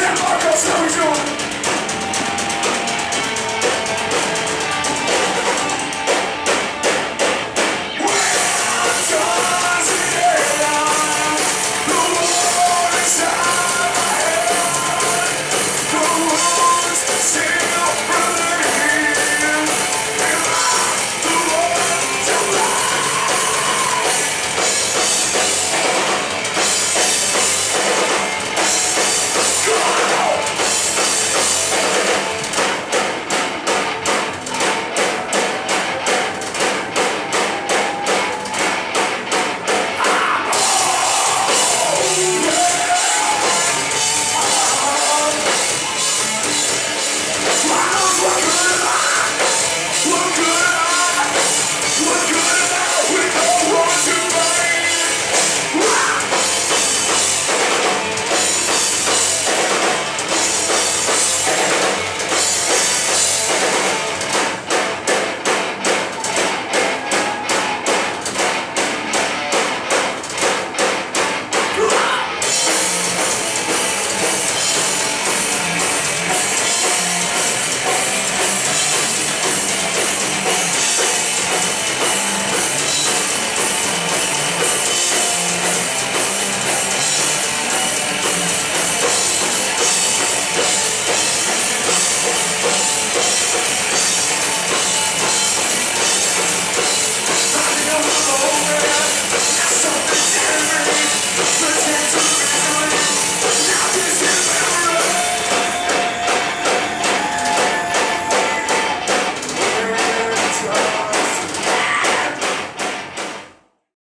San Marcos, how we doing?